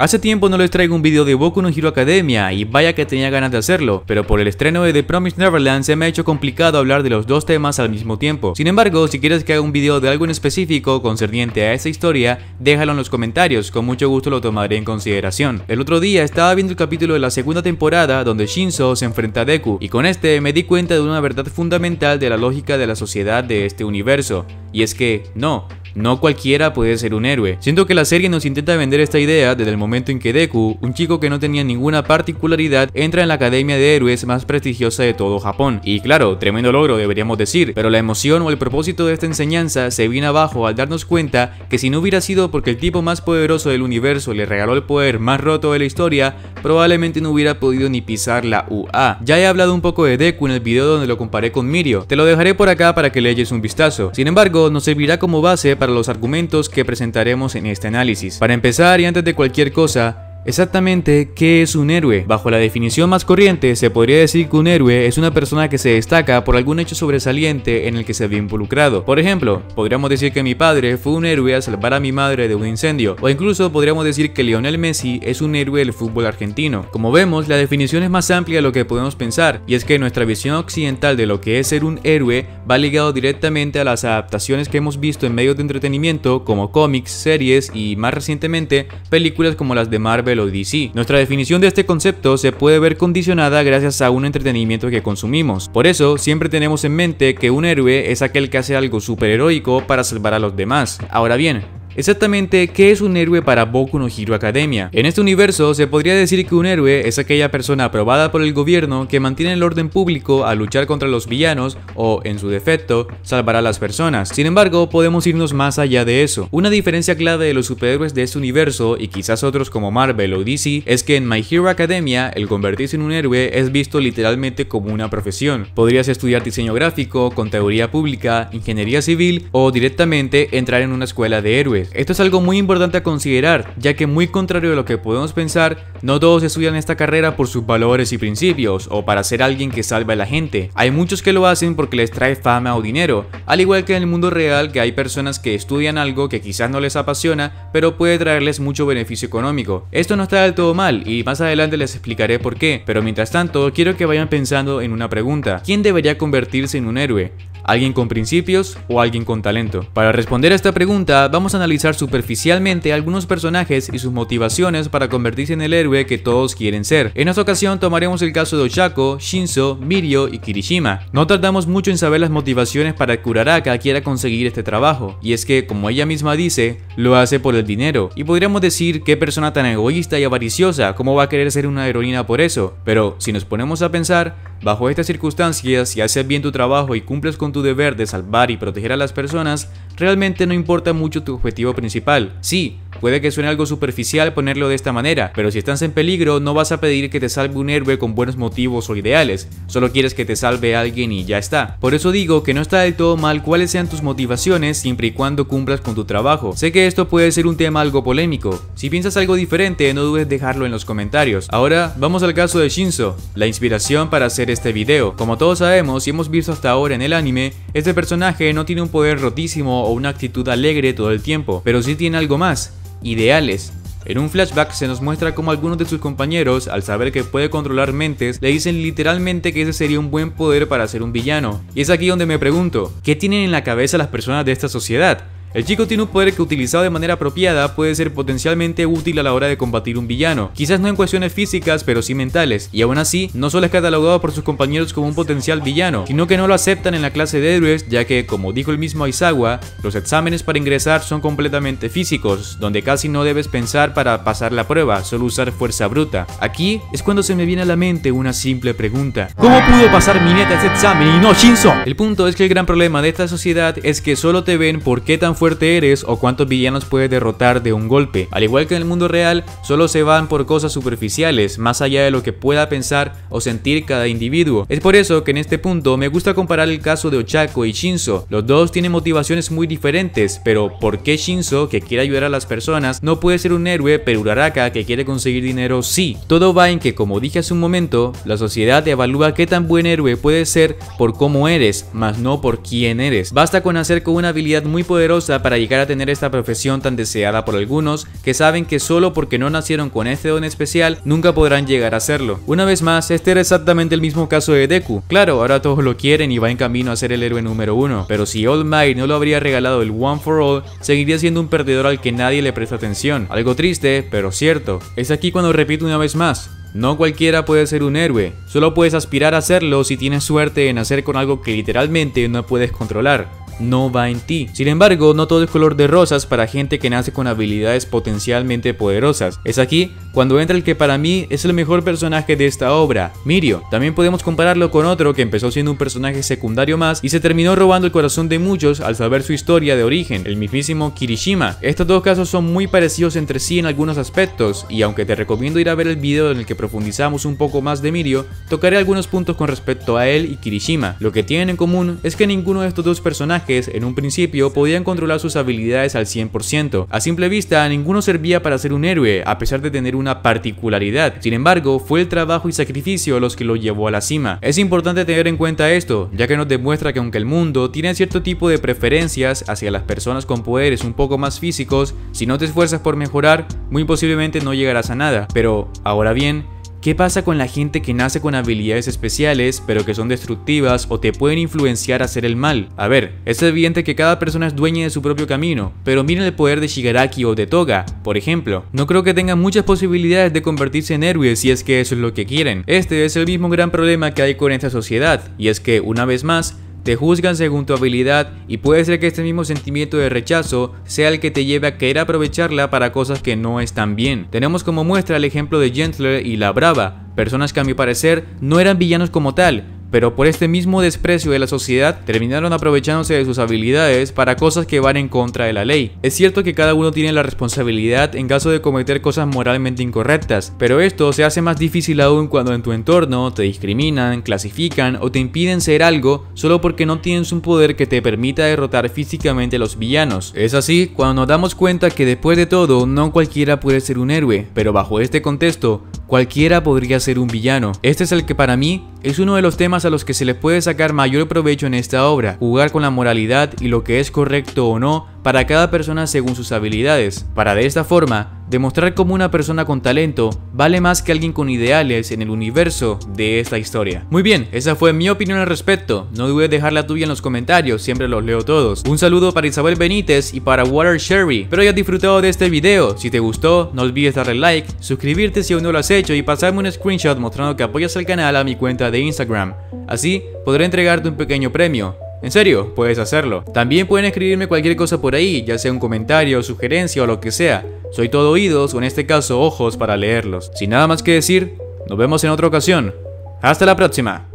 Hace tiempo no les traigo un video de Boku no Hero Academia y vaya que tenía ganas de hacerlo, pero por el estreno de The Promised Neverland se me ha hecho complicado hablar de los dos temas al mismo tiempo. Sin embargo, si quieres que haga un video de algo en específico concerniente a esa historia, déjalo en los comentarios, con mucho gusto lo tomaré en consideración. El otro día estaba viendo el capítulo de la segunda temporada donde Shinzo se enfrenta a Deku, y con este me di cuenta de una verdad fundamental de la lógica de la sociedad de este universo, y es que no, no cualquiera puede ser un héroe. Siento que la serie nos intenta vender esta idea desde el momento en que Deku, un chico que no tenía ninguna particularidad, entra en la academia de héroes más prestigiosa de todo Japón. Y claro, tremendo logro deberíamos decir, pero la emoción o el propósito de esta enseñanza se viene abajo al darnos cuenta que si no hubiera sido porque el tipo más poderoso del universo le regaló el poder más roto de la historia, probablemente no hubiera podido ni pisar la UA. Ya he hablado un poco de Deku en el video donde lo comparé con Mirio, te lo dejaré por acá para que le eches un vistazo. Sin embargo, nos servirá como base para los argumentos que presentaremos en este análisis. Para empezar y antes de cualquier cosa, Exactamente, ¿qué es un héroe? Bajo la definición más corriente, se podría decir que un héroe es una persona que se destaca por algún hecho sobresaliente en el que se ve involucrado. Por ejemplo, podríamos decir que mi padre fue un héroe al salvar a mi madre de un incendio, o incluso podríamos decir que Lionel Messi es un héroe del fútbol argentino. Como vemos, la definición es más amplia de lo que podemos pensar, y es que nuestra visión occidental de lo que es ser un héroe va ligado directamente a las adaptaciones que hemos visto en medios de entretenimiento como cómics, series y más recientemente películas como las de Marvel o DC. Nuestra definición de este concepto se puede ver condicionada gracias a un entretenimiento que consumimos. Por eso, siempre tenemos en mente que un héroe es aquel que hace algo superheroico para salvar a los demás. Ahora bien, Exactamente, ¿qué es un héroe para Boku no Hero Academia? En este universo se podría decir que un héroe es aquella persona aprobada por el gobierno que mantiene el orden público a luchar contra los villanos o, en su defecto, salvar a las personas. Sin embargo, podemos irnos más allá de eso. Una diferencia clave de los superhéroes de este universo y quizás otros como Marvel o DC es que en My Hero Academia el convertirse en un héroe es visto literalmente como una profesión. Podrías estudiar diseño gráfico, contaduría pública, ingeniería civil o directamente entrar en una escuela de héroes. Esto es algo muy importante a considerar, ya que muy contrario a lo que podemos pensar, no todos estudian esta carrera por sus valores y principios, o para ser alguien que salve a la gente. Hay muchos que lo hacen porque les trae fama o dinero, al igual que en el mundo real que hay personas que estudian algo que quizás no les apasiona, pero puede traerles mucho beneficio económico. Esto no está del todo mal, y más adelante les explicaré por qué, pero mientras tanto quiero que vayan pensando en una pregunta. ¿Quién debería convertirse en un héroe? ¿Alguien con principios o alguien con talento? Para responder a esta pregunta, vamos a analizar superficialmente algunos personajes y sus motivaciones para convertirse en el héroe que todos quieren ser. En esta ocasión tomaremos el caso de Ochako, Shinzo, Mirio y Kirishima. No tardamos mucho en saber las motivaciones para que Uraraka quiera conseguir este trabajo, y es que, como ella misma dice, lo hace por el dinero. Y podríamos decir qué persona tan egoísta y avariciosa, cómo va a querer ser una heroína por eso. Pero si nos ponemos a pensar, Bajo estas circunstancias, si haces bien tu trabajo y cumples con tu deber de salvar y proteger a las personas, realmente no importa mucho tu objetivo principal. Sí, Puede que suene algo superficial ponerlo de esta manera, pero si estás en peligro no vas a pedir que te salve un héroe con buenos motivos o ideales, solo quieres que te salve alguien y ya está. Por eso digo que no está del todo mal cuáles sean tus motivaciones siempre y cuando cumplas con tu trabajo. Sé que esto puede ser un tema algo polémico, si piensas algo diferente no dudes dejarlo en los comentarios. Ahora vamos al caso de Shinzo, la inspiración para hacer este video. Como todos sabemos y hemos visto hasta ahora en el anime, este personaje no tiene un poder rotísimo o una actitud alegre todo el tiempo, pero sí tiene algo más, ideales. En un flashback se nos muestra cómo algunos de sus compañeros, al saber que puede controlar mentes, le dicen literalmente que ese sería un buen poder para ser un villano. Y es aquí donde me pregunto, ¿qué tienen en la cabeza las personas de esta sociedad? El chico tiene un poder que utilizado de manera apropiada puede ser potencialmente útil a la hora de combatir un villano, quizás no en cuestiones físicas pero sí mentales, y aún así no solo es catalogado por sus compañeros como un potencial villano, sino que no lo aceptan en la clase de héroes ya que, como dijo el mismo Aizawa, los exámenes para ingresar son completamente físicos, donde casi no debes pensar para pasar la prueba, solo usar fuerza bruta. Aquí es cuando se me viene a la mente una simple pregunta. ¿Cómo pudo pasar mi neta este examen y no Shinzo? El punto es que el gran problema de esta sociedad es que solo te ven por qué tan fuerte eres o cuántos villanos puedes derrotar de un golpe. Al igual que en el mundo real, solo se van por cosas superficiales, más allá de lo que pueda pensar o sentir cada individuo. Es por eso que en este punto me gusta comparar el caso de Ochako y Shinzo. Los dos tienen motivaciones muy diferentes, pero ¿por qué Shinzo, que quiere ayudar a las personas, no puede ser un héroe, pero Uraraka, que quiere conseguir dinero, sí? Todo va en que, como dije hace un momento, la sociedad evalúa qué tan buen héroe puedes ser por cómo eres, más no por quién eres. Basta con hacer con una habilidad muy poderosa para llegar a tener esta profesión tan deseada por algunos que saben que solo porque no nacieron con este don especial nunca podrán llegar a hacerlo. Una vez más, este era exactamente el mismo caso de Deku. Claro, ahora todos lo quieren y va en camino a ser el héroe número uno, pero si All Might no lo habría regalado el One for All, seguiría siendo un perdedor al que nadie le presta atención. Algo triste, pero cierto. Es aquí cuando repito una vez más, no cualquiera puede ser un héroe, solo puedes aspirar a serlo si tienes suerte en hacer con algo que literalmente no puedes controlar no va en ti. Sin embargo, no todo es color de rosas para gente que nace con habilidades potencialmente poderosas. Es aquí cuando entra el que para mí es el mejor personaje de esta obra, Mirio. También podemos compararlo con otro que empezó siendo un personaje secundario más y se terminó robando el corazón de muchos al saber su historia de origen, el mismísimo Kirishima. Estos dos casos son muy parecidos entre sí en algunos aspectos y aunque te recomiendo ir a ver el video en el que profundizamos un poco más de Mirio, tocaré algunos puntos con respecto a él y Kirishima. Lo que tienen en común es que ninguno de estos dos personajes en un principio podían controlar sus habilidades al 100%. A simple vista, ninguno servía para ser un héroe, a pesar de tener una particularidad. Sin embargo, fue el trabajo y sacrificio los que lo llevó a la cima. Es importante tener en cuenta esto, ya que nos demuestra que aunque el mundo tiene cierto tipo de preferencias hacia las personas con poderes un poco más físicos, si no te esfuerzas por mejorar, muy posiblemente no llegarás a nada. Pero, ahora bien, ¿Qué pasa con la gente que nace con habilidades especiales pero que son destructivas o te pueden influenciar a hacer el mal? A ver, es evidente que cada persona es dueña de su propio camino, pero miren el poder de Shigaraki o de Toga, por ejemplo. No creo que tengan muchas posibilidades de convertirse en héroes si es que eso es lo que quieren. Este es el mismo gran problema que hay con esta sociedad, y es que, una vez más, te juzgan según tu habilidad y puede ser que este mismo sentimiento de rechazo sea el que te lleve a querer aprovecharla para cosas que no están bien. Tenemos como muestra el ejemplo de Gentler y La Brava, personas que a mi parecer no eran villanos como tal, pero por este mismo desprecio de la sociedad terminaron aprovechándose de sus habilidades para cosas que van en contra de la ley. Es cierto que cada uno tiene la responsabilidad en caso de cometer cosas moralmente incorrectas, pero esto se hace más difícil aún cuando en tu entorno te discriminan, clasifican o te impiden ser algo solo porque no tienes un poder que te permita derrotar físicamente a los villanos. Es así cuando nos damos cuenta que después de todo no cualquiera puede ser un héroe, pero bajo este contexto cualquiera podría ser un villano. Este es el que para mí es uno de los temas a los que se le puede sacar mayor provecho en esta obra, jugar con la moralidad y lo que es correcto o no para cada persona según sus habilidades, para de esta forma demostrar cómo una persona con talento vale más que alguien con ideales en el universo de esta historia. Muy bien, esa fue mi opinión al respecto, no dudes dejar la tuya en los comentarios, siempre los leo todos. Un saludo para Isabel Benítez y para Water Sherry, espero hayas disfrutado de este video, si te gustó no olvides darle like, suscribirte si aún no lo has hecho y pasarme un screenshot mostrando que apoyas al canal a mi cuenta de Instagram, así podré entregarte un pequeño premio. En serio, puedes hacerlo. También pueden escribirme cualquier cosa por ahí, ya sea un comentario, sugerencia o lo que sea. Soy todo oídos o en este caso ojos para leerlos. Sin nada más que decir, nos vemos en otra ocasión. Hasta la próxima.